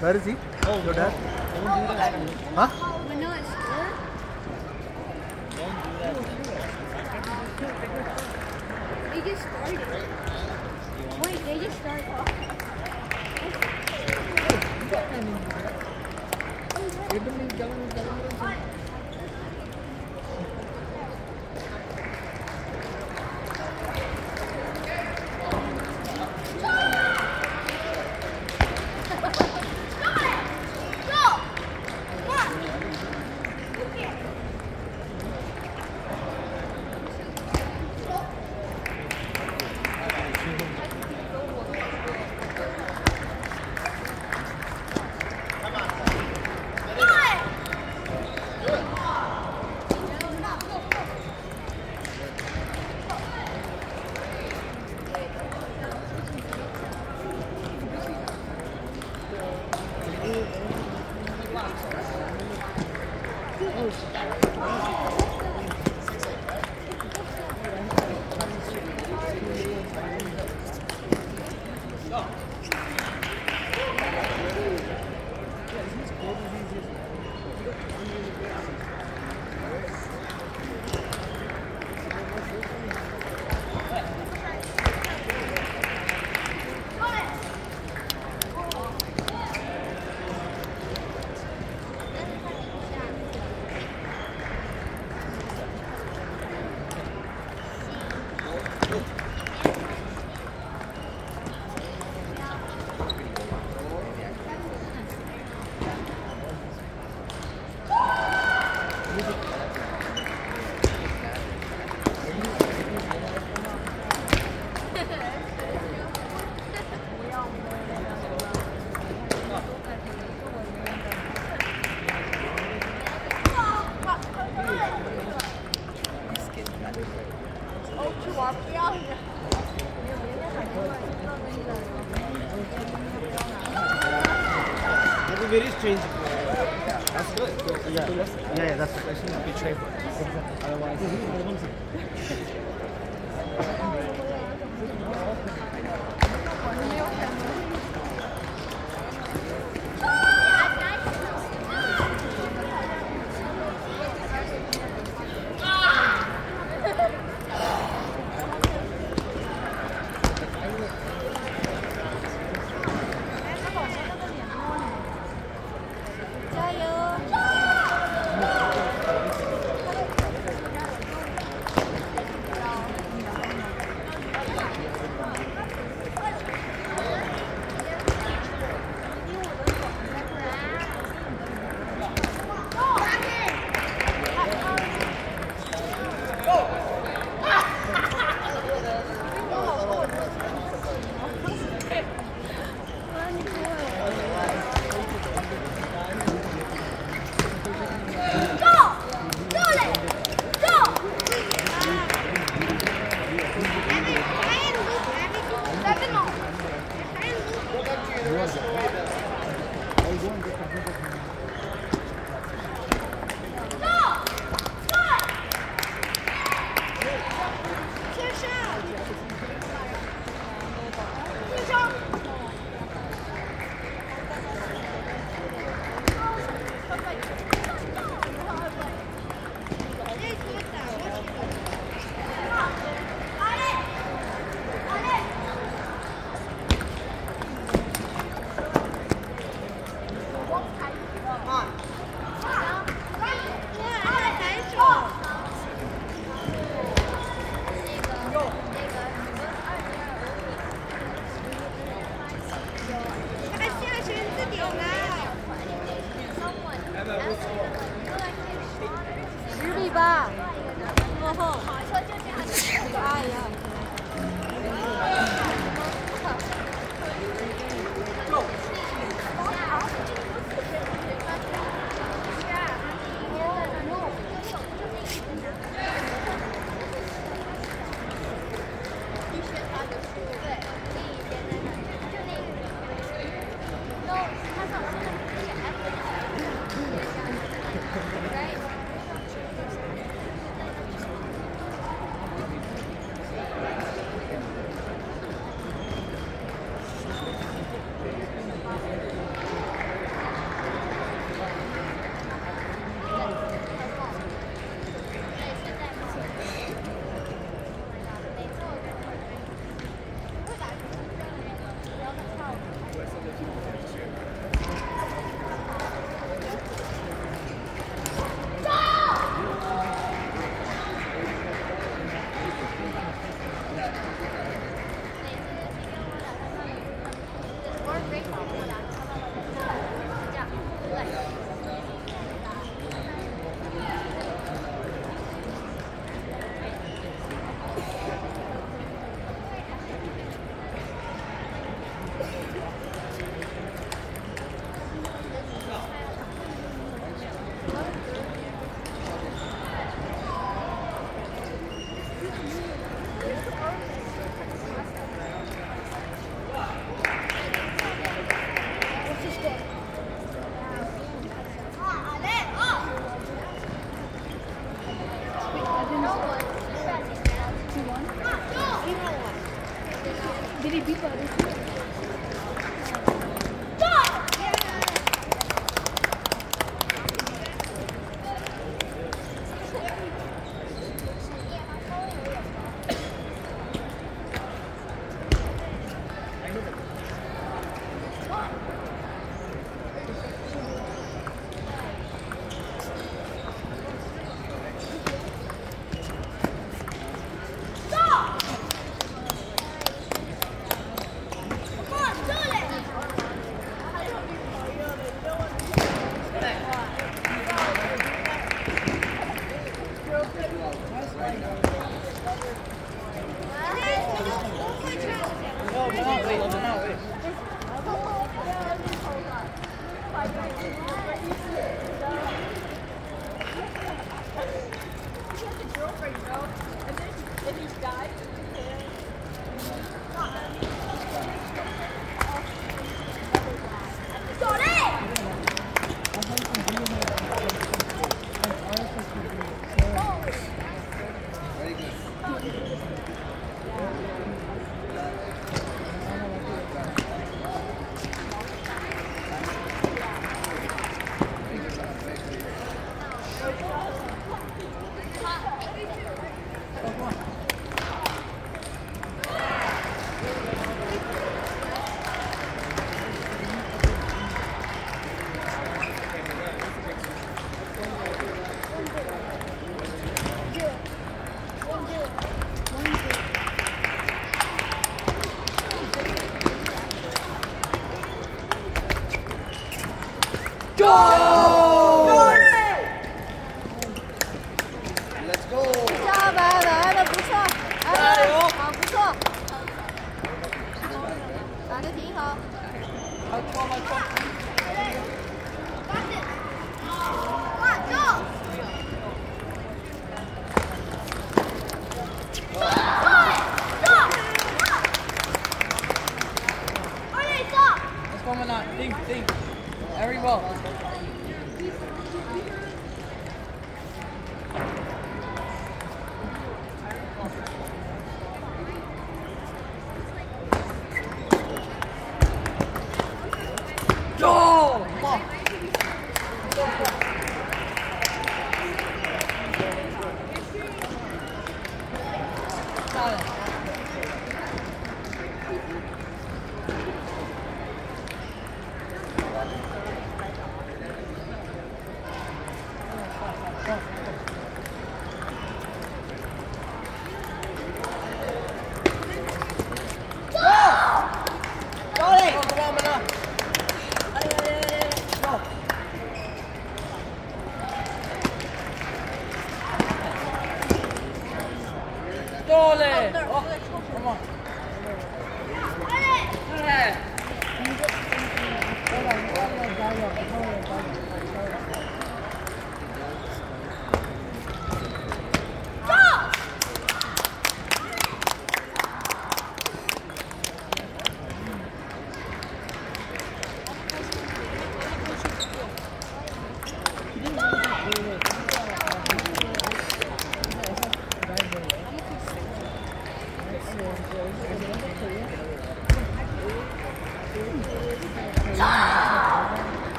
Where is he? Oh, Your dad? Don't do that. Huh? But no, it's good. Don't do that. They just started. Wait, they just started. Very strange. That's good. Yeah, yeah, yeah that's right. Question is betray Otherwise, mm-hmm.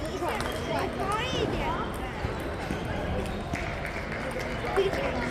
一下，再高一点，对。